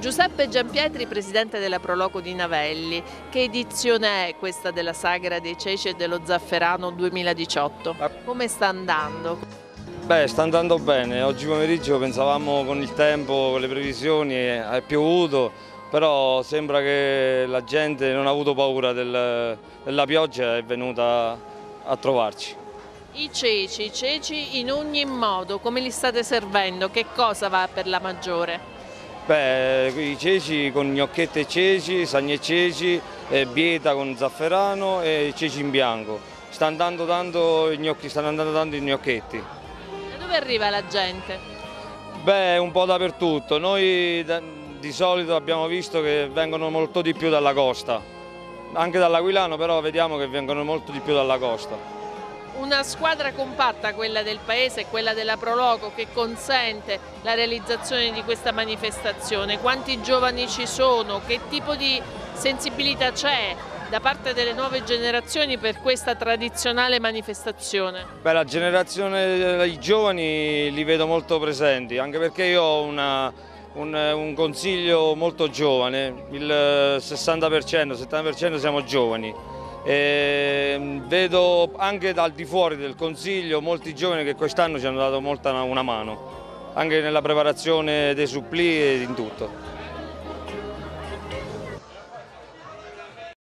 Giuseppe Giampietri, presidente della Proloco di Navelli, che edizione è questa della Sagra dei Ceci e dello Zafferano 2018? Come sta andando? Beh, sta andando bene, oggi pomeriggio pensavamo con il tempo, con le previsioni, è piovuto, però sembra che la gente non ha avuto paura del, della pioggia e è venuta a trovarci. I ceci, i ceci in ogni modo, come li state servendo? Che cosa va per la maggiore? Beh, i ceci con gnocchette e ceci, sagne e ceci, eh, bieta con zafferano e ceci in bianco. Sta andando tanto, gnocchi, stanno andando tanto i gnocchetti. Da dove arriva la gente? Beh, un po' dappertutto. Noi di solito abbiamo visto che vengono molto di più dalla costa. Anche dall'Aquilano però vediamo che vengono molto di più dalla costa una squadra compatta, quella del Paese, quella della Proloco, che consente la realizzazione di questa manifestazione. Quanti giovani ci sono? Che tipo di sensibilità c'è da parte delle nuove generazioni per questa tradizionale manifestazione? Beh, la generazione dei giovani li vedo molto presenti, anche perché io ho una, un, un, consiglio molto giovane, il 60%, 70% siamo giovani e ehm, vedo anche dal di fuori del Consiglio molti giovani che quest'anno ci hanno dato molta una mano, anche nella preparazione dei suppli e in tutto.